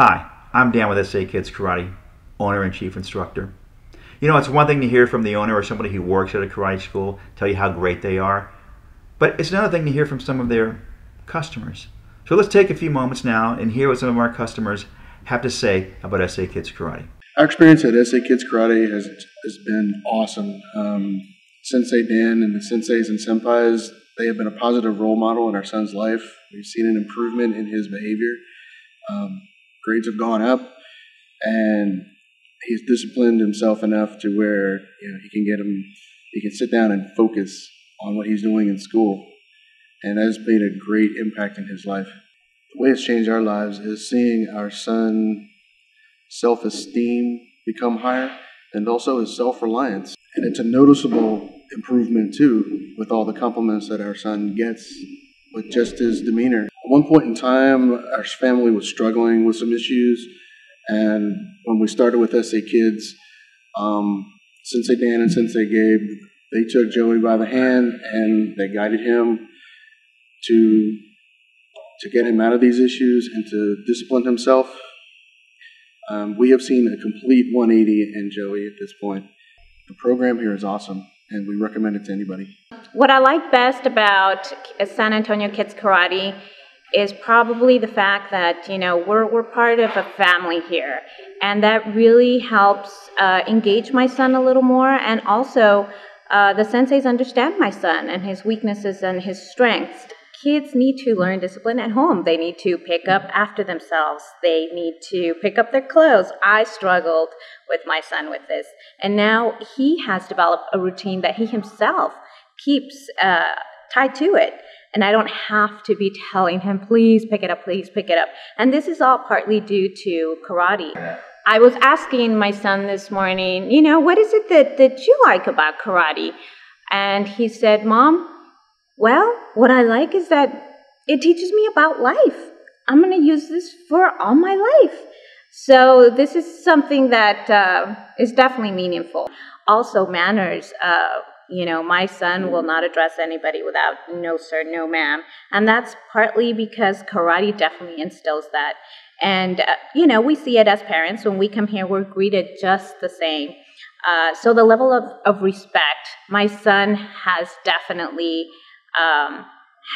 Hi, I'm Dan with SA Kids Karate, owner and chief instructor. You know, it's one thing to hear from the owner or somebody who works at a karate school tell you how great they are, but it's another thing to hear from some of their customers. So let's take a few moments now and hear what some of our customers have to say about SA Kids Karate. Our experience at SA Kids Karate has has been awesome. Um, Sensei Dan and the senseis and senpais, they have been a positive role model in our son's life. We've seen an improvement in his behavior. Um, grades have gone up, and he's disciplined himself enough to where you know he can get him, he can sit down and focus on what he's doing in school, and that has made a great impact in his life. The way it's changed our lives is seeing our son self-esteem become higher, and also his self-reliance, and it's a noticeable improvement too with all the compliments that our son gets with just his demeanor. One point in time, our family was struggling with some issues, and when we started with SA Kids, um, Sensei Dan and Sensei Gabe, they took Joey by the hand and they guided him to to get him out of these issues and to discipline himself. Um, we have seen a complete 180 in Joey at this point. The program here is awesome, and we recommend it to anybody. What I like best about San Antonio Kids Karate is probably the fact that you know we're we're part of a family here, and that really helps uh, engage my son a little more, and also uh, the senseis understand my son and his weaknesses and his strengths. Kids need to learn discipline at home. They need to pick up after themselves. They need to pick up their clothes. I struggled with my son with this, and now he has developed a routine that he himself keeps uh, tied to it. And I don't have to be telling him, please pick it up, please pick it up. And this is all partly due to karate. I was asking my son this morning, you know, what is it that, that you like about karate? And he said, Mom, well, what I like is that it teaches me about life. I'm going to use this for all my life. So this is something that uh, is definitely meaningful. Also, manners. Uh, you know, my son will not address anybody without no sir, no ma'am. And that's partly because karate definitely instills that. And, uh, you know, we see it as parents. When we come here, we're greeted just the same. Uh, so the level of, of respect, my son has definitely um,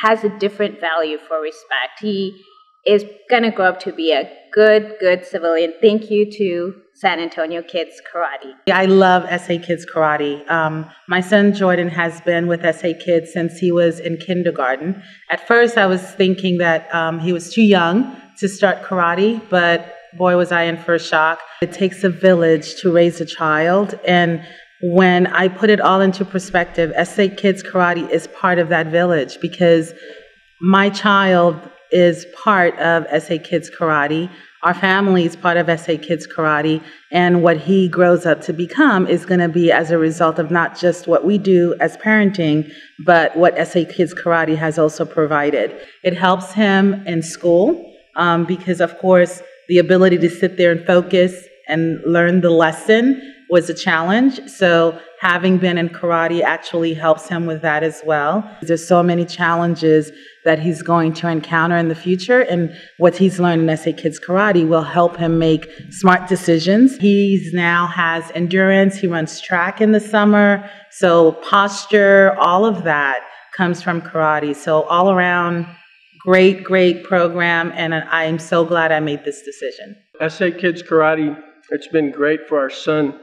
has a different value for respect. He is going to grow up to be a good, good civilian. Thank you to San Antonio Kids Karate. I love SA Kids Karate. Um, my son Jordan has been with SA Kids since he was in kindergarten. At first, I was thinking that um, he was too young to start karate, but boy, was I in for a shock. It takes a village to raise a child, and when I put it all into perspective, SA Kids Karate is part of that village because my child is part of SA Kids Karate. Our family is part of SA Kids Karate, and what he grows up to become is going to be as a result of not just what we do as parenting, but what SA Kids Karate has also provided. It helps him in school um, because, of course, the ability to sit there and focus and learn the lesson was a challenge. So having been in karate actually helps him with that as well. There's so many challenges that he's going to encounter in the future, and what he's learned in SA Kids Karate will help him make smart decisions. He now has endurance, he runs track in the summer, so posture, all of that comes from karate. So, all around, great, great program, and I am so glad I made this decision. SA Kids Karate, it's been great for our son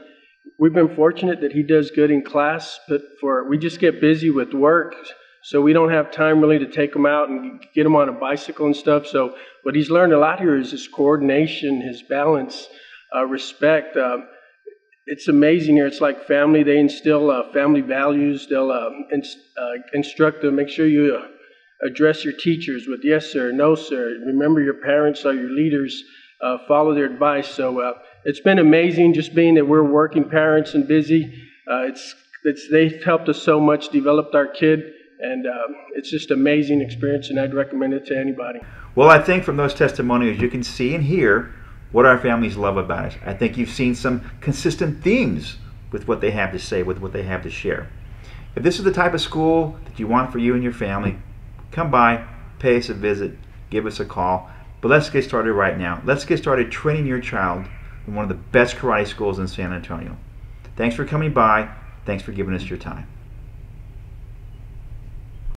we've been fortunate that he does good in class, but for we just get busy with work, so we don't have time really to take him out and get him on a bicycle and stuff. So what he's learned a lot here is his coordination, his balance, uh, respect. Um, it's amazing here. It's like family. They instill uh, family values. They'll uh, inst- uh, instruct them. Make sure you uh, address your teachers with yes sir, no sir. Remember your parents are your leaders. Uh, follow their advice. So it's been amazing just being that we're working parents and busy. Uh, it's, it's, they've helped us so much, developed our kid, and uh, it's just amazing experience, and I'd recommend it to anybody. Well, I think from those testimonials, you can see and hear what our families love about us. I think you've seen some consistent themes with what they have to say, with what they have to share. If this is the type of school that you want for you and your family, come by, pay us a visit, give us a call. But let's get started right now. Let's get started training your child in one of the best karate schools in San Antonio. Thanks for coming by. Thanks for giving us your time.